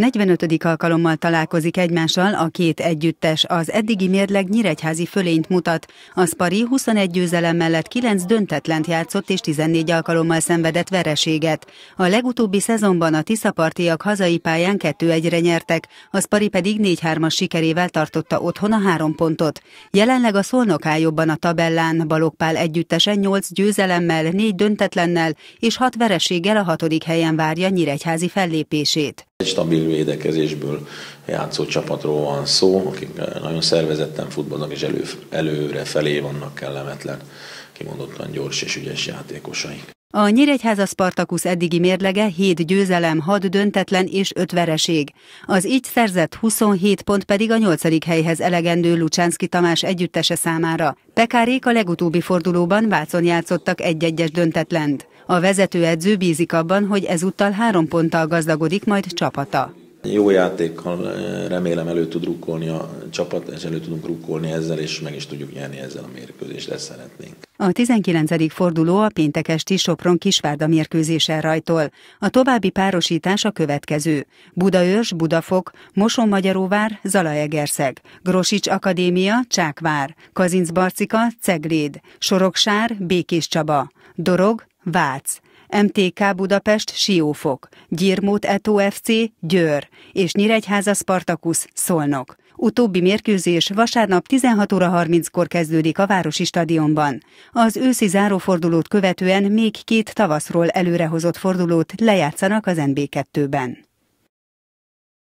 45. alkalommal találkozik egymással a két együttes, az eddigi mérleg nyíregyházi fölényt mutat. A Spari 21 győzelem mellett 9 döntetlent játszott és 14 alkalommal szenvedett vereséget. A legutóbbi szezonban a Tiszapartiak hazai pályán 2-1-re nyertek, a Spari pedig 4-3-as sikerével tartotta otthon a három pontot. Jelenleg a Szolnok áll jobban a tabellán, Balogpál együttesen 8 győzelemmel, 4 döntetlennel és 6 vereséggel a hatodik helyen várja nyíregyházi fellépését. Egy stabil védekezésből játszó csapatról van szó, akik nagyon szervezetten futballnak és elő, előre felé vannak kellemetlen, kimondottan gyors és ügyes játékosaik. A Nyíregyháza Spartakusz eddigi mérlege 7 győzelem, 6 döntetlen és 5 vereség. Az így szerzett 27 pont pedig a 8. helyhez elegendő Lucsánszki Tamás együttese számára. Pekárék a legutóbbi fordulóban Vácon játszottak egy-egyes döntetlent. A vezetőedző bízik abban, hogy ezúttal három ponttal gazdagodik majd csapata. Jó játékkal eh, remélem elő tud rukkolni a csapat, és elő tudunk rukkolni ezzel, és meg is tudjuk nyerni ezzel a mérkőzést, ezt szeretnénk. A 19. forduló a péntekesti Sopron Kisvárda mérkőzésen rajtol. A további párosítás a következő. Budaörs, Budafok, Moson-Magyaróvár, Zalaegerszeg, Grosics Akadémia, Csákvár, Kazincbarcika, Cegléd, Soroksár, Békés Csaba, Dorog, Vác, MTK Budapest Siófok, Gyirmót Eto FC Győr és Nyíregyháza Spartakusz Szolnok. Utóbbi mérkőzés vasárnap 16 óra 30-kor kezdődik a Városi Stadionban. Az őszi zárófordulót követően még két tavaszról előrehozott fordulót lejátszanak az NB2-ben.